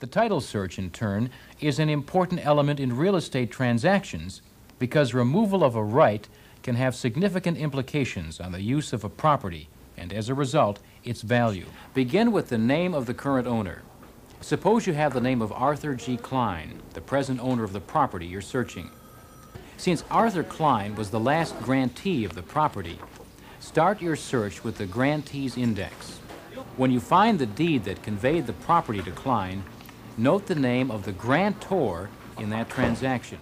The title search, in turn, is an important element in real estate transactions because removal of a right can have significant implications on the use of a property and, as a result, its value. Begin with the name of the current owner. Suppose you have the name of Arthur G. Klein, the present owner of the property you're searching. Since Arthur Klein was the last grantee of the property, start your search with the grantee's index. When you find the deed that conveyed the property to Klein, note the name of the grantor in that transaction.